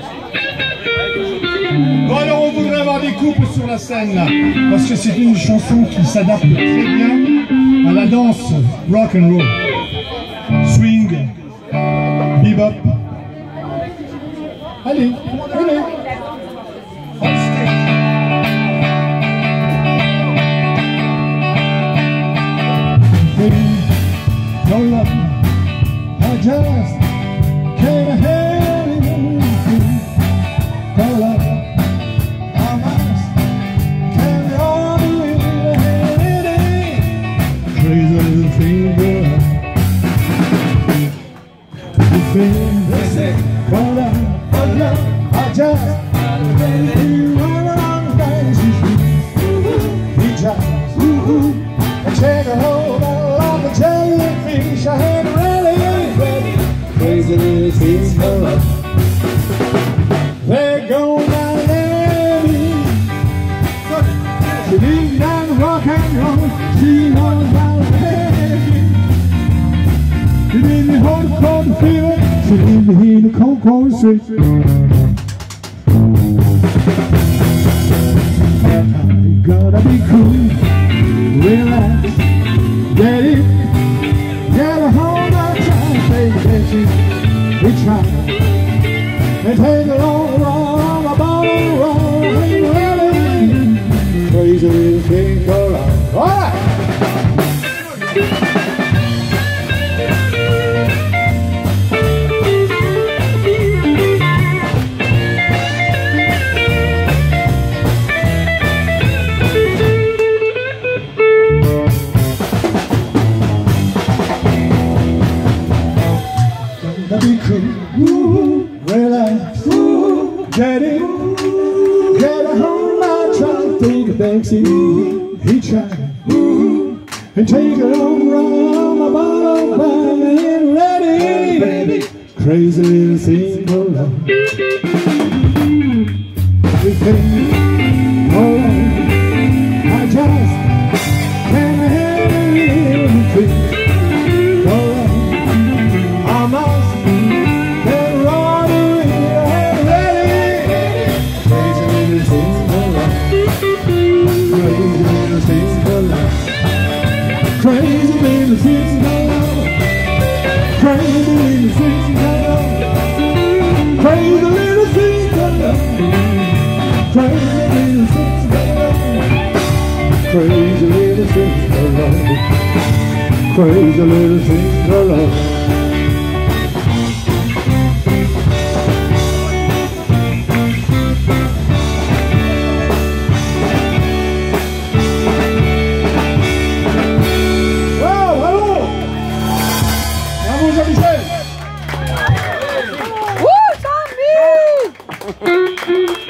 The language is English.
Bon alors on voudrait avoir des couples sur la scène parce que c'est une chanson qui s'adapte très bien à la danse rock and roll, swing, bebop. Allez, allez. feeling the same But I'm, but I just gotta get you just, woo-hoo And take a hold jellyfish I had a rally Crazy, it's the me hear the cold cold street You gotta be cool Relax. Get it Get a hold of time Baby, we try and take a long be cool. Ooh, relax. Ooh, get it. Ooh, get a home. I try to think of Banksy. Ooh, he tried. Ooh, and take it on round my bottle, bottle and ready. Baby. Crazy little single love. Hmm. We Crazy little things. Crazy little the. Crazy. Crazy. Crazy. Mm-hmm.